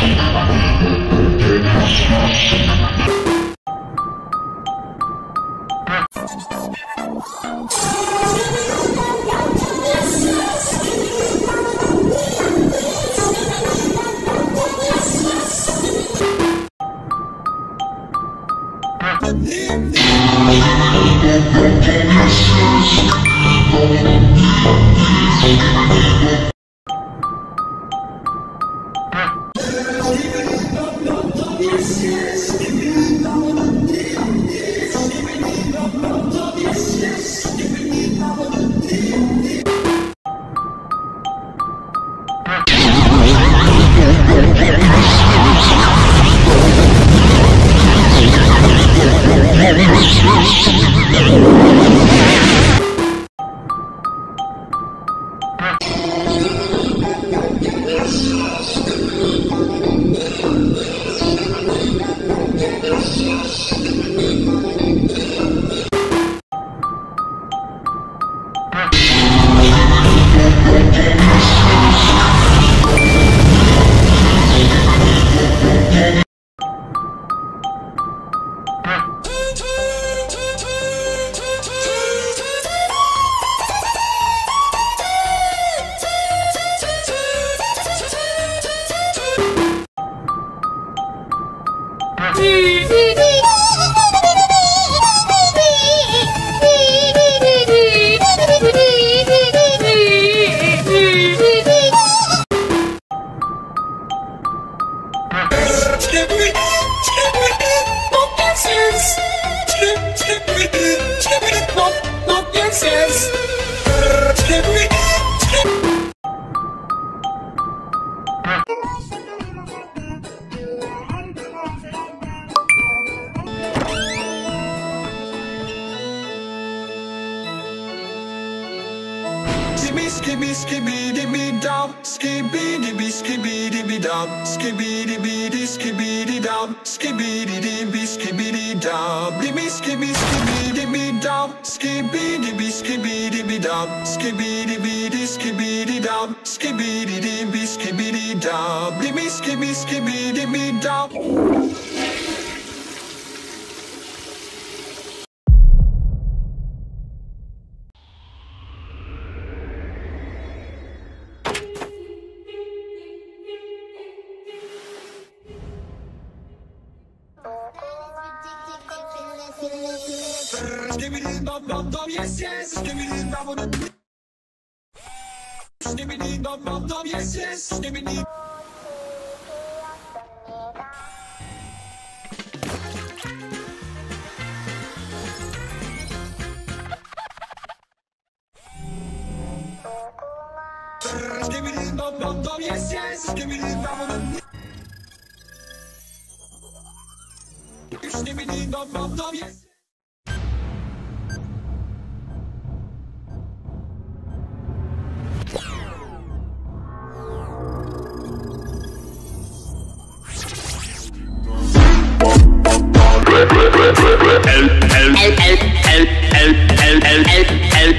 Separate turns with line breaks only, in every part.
Thank you. Skibby, skibby, di dub, skibby, di, dibby, skibby, di dub, dibby, skibby, skibby, dibby dub, skibby, dibby, skibby, dibby dub, skibby, dibby, di, skibby, di dub, skibby, di, dibby, skibby, di dub, dibby, skibby, skibby, dibby dub. Dum dum, yes yes. Skibidi dum dum. Skibidi dum dum dum, yes yes. Skibidi. Skibidi dum dum dum, yes yes. Skibidi dum dum. Skibidi dum dum dum, yes.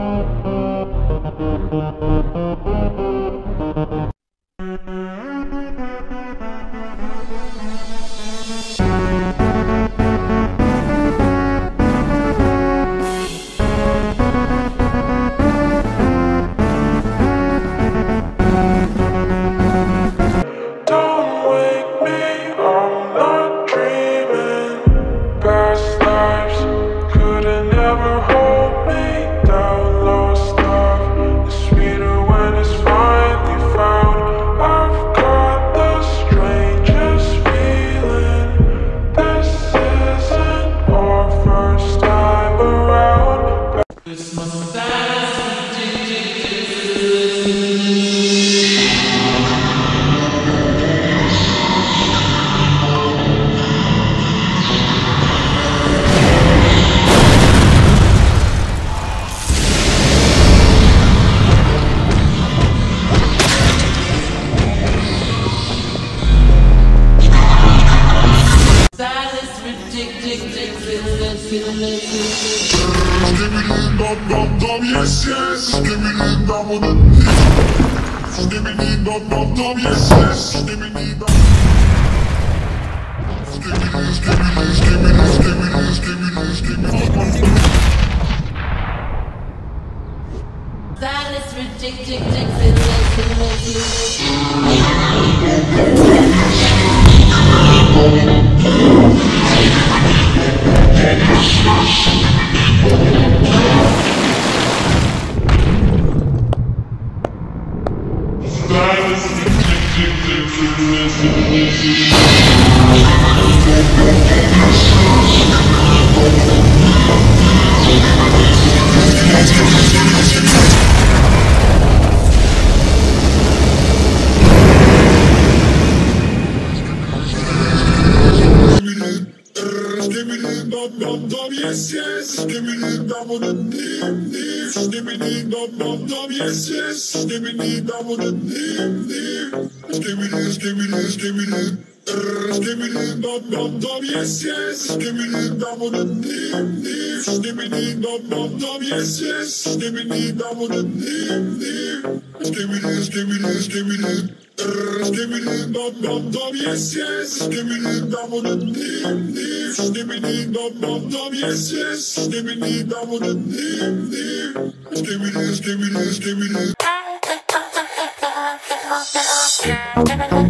Thank
you. Dum dum dum, yes yes. Skibbity dum. Skibbity skibbity skibbity skibbity skibbity skibbity.
Silence ridiculous.
Skibbity dum dum dum, yes yes. Skibbity dum dum dim dim. Skibbity dum dum dum, yes yes. Skibbity dum dum dim dim. Skibbity skibbity skibbity. Skibbity dum dum dum, yes yes. Skibbity dum dum dim dim. Skibbity dum dum dum, yes yes. Skibbity dum dum dim dim. Skibbity skibbity skibbity. Skibbity dum dum dum, yes yes. Skibbity.
Cause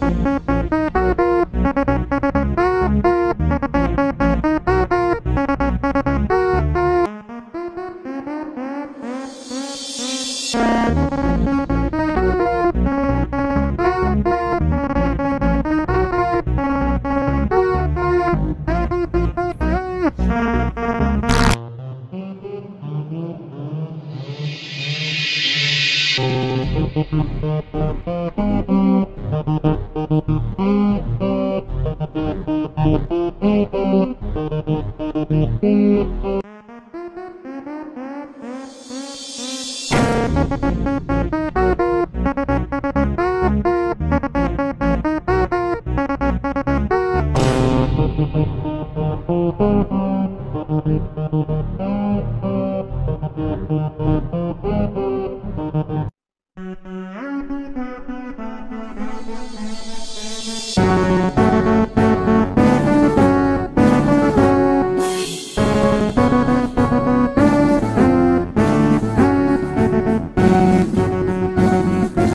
Thank
Thank you.